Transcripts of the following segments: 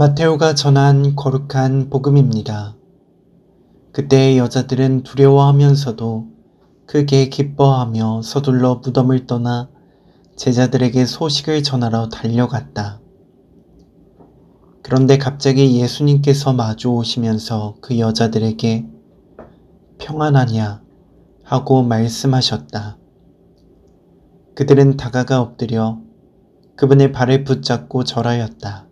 마테오가 전한 거룩한 복음입니다. 그때의 여자들은 두려워하면서도 크게 기뻐하며 서둘러 무덤을 떠나 제자들에게 소식을 전하러 달려갔다. 그런데 갑자기 예수님께서 마주 오시면서 그 여자들에게 평안하냐 하고 말씀하셨다. 그들은 다가가 엎드려 그분의 발을 붙잡고 절하였다.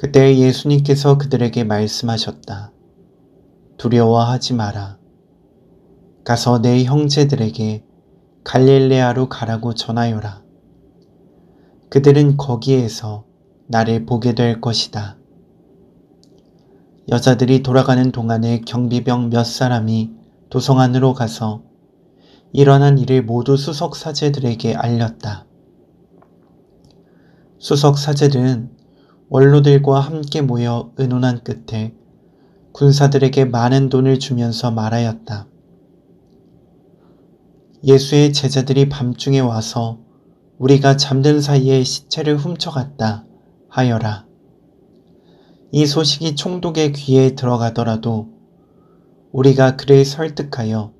그때 예수님께서 그들에게 말씀하셨다. 두려워하지 마라. 가서 내 형제들에게 갈릴레아로 가라고 전하여라. 그들은 거기에서 나를 보게 될 것이다. 여자들이 돌아가는 동안에 경비병 몇 사람이 도성 안으로 가서 일어난 일을 모두 수석 사제들에게 알렸다. 수석 사제들은 원로들과 함께 모여 의논한 끝에 군사들에게 많은 돈을 주면서 말하였다. 예수의 제자들이 밤중에 와서 우리가 잠든 사이에 시체를 훔쳐갔다 하여라. 이 소식이 총독의 귀에 들어가더라도 우리가 그를 설득하여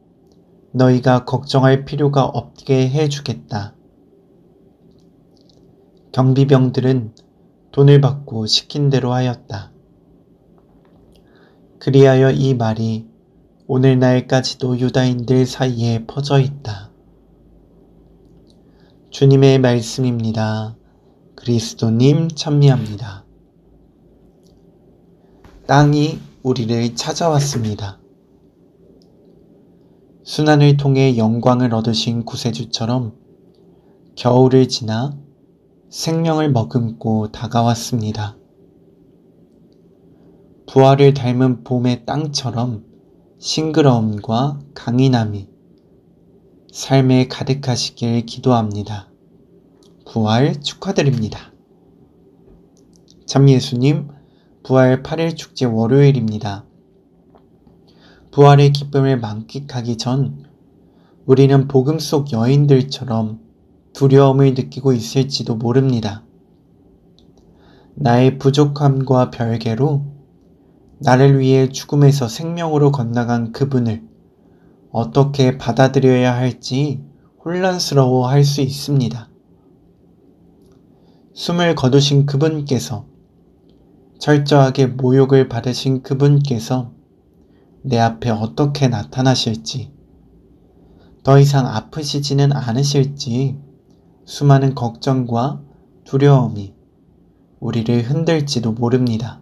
너희가 걱정할 필요가 없게 해주겠다. 경비병들은 돈을 받고 시킨 대로 하였다. 그리하여 이 말이 오늘날까지도 유다인들 사이에 퍼져 있다. 주님의 말씀입니다. 그리스도님 찬미합니다. 땅이 우리를 찾아왔습니다. 순환을 통해 영광을 얻으신 구세주처럼 겨울을 지나 생명을 머금고 다가왔습니다. 부활을 닮은 봄의 땅처럼 싱그러움과 강인함이 삶에 가득하시길 기도합니다. 부활 축하드립니다. 참 예수님, 부활 8일 축제 월요일입니다. 부활의 기쁨을 만끽하기 전 우리는 복음 속 여인들처럼 두려움을 느끼고 있을지도 모릅니다. 나의 부족함과 별개로 나를 위해 죽음에서 생명으로 건너간 그분을 어떻게 받아들여야 할지 혼란스러워 할 수 있습니다. 숨을 거두신 그분께서 철저하게 모욕을 받으신 그분께서 내 앞에 어떻게 나타나실지, 더 이상 아프시지는 않으실지 수많은 걱정과 두려움이 우리를 흔들지도 모릅니다.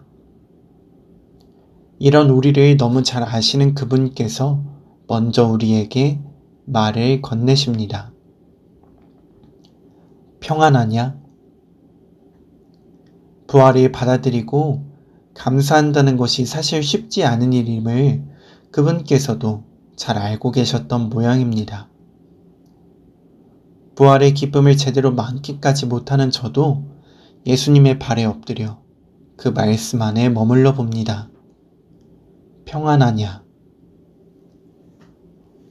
이런 우리를 너무 잘 아시는 그분께서 먼저 우리에게 말을 건네십니다. 평안하냐? 부활을 받아들이고 감사한다는 것이 사실 쉽지 않은 일임을 그분께서도 잘 알고 계셨던 모양입니다. 부활의 기쁨을 제대로 만끽하지 못하는 저도 예수님의 발에 엎드려 그 말씀 안에 머물러 봅니다. 평안하냐?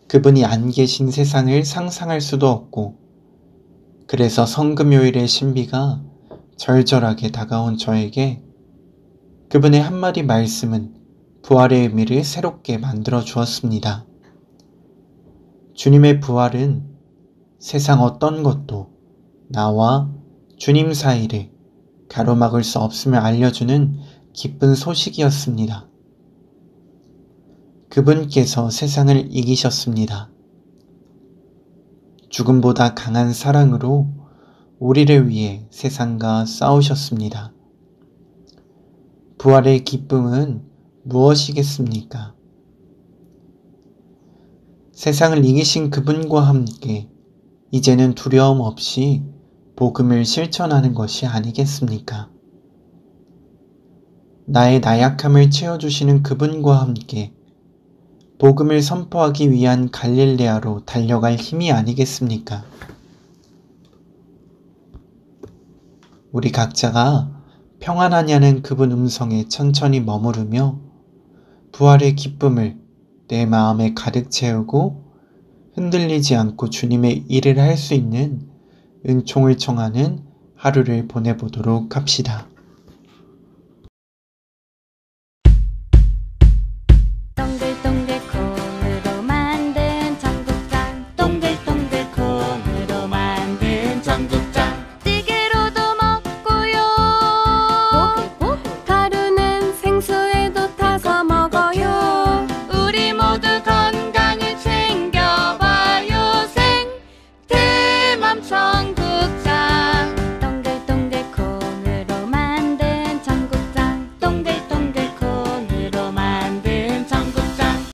그분이 안 계신 세상을 상상할 수도 없고, 그래서 성금요일의 신비가 절절하게 다가온 저에게 그분의 한마디 말씀은 부활의 의미를 새롭게 만들어 주었습니다. 주님의 부활은 세상 어떤 것도 나와 주님 사이를 가로막을 수 없음을 알려주는 기쁜 소식이었습니다. 그분께서 세상을 이기셨습니다. 죽음보다 강한 사랑으로 우리를 위해 세상과 싸우셨습니다. 부활의 기쁨은 무엇이겠습니까? 세상을 이기신 그분과 함께 이제는 두려움 없이 복음을 실천하는 것이 아니겠습니까? 나의 나약함을 채워주시는 그분과 함께 복음을 선포하기 위한 갈릴레아로 달려갈 힘이 아니겠습니까? 우리 각자가 평안하냐는 그분 음성에 천천히 머무르며 부활의 기쁨을 내 마음에 가득 채우고 흔들리지 않고 주님의 일을 할 수 있는 은총을 청하는 하루를 보내보도록 합시다. I'm trying.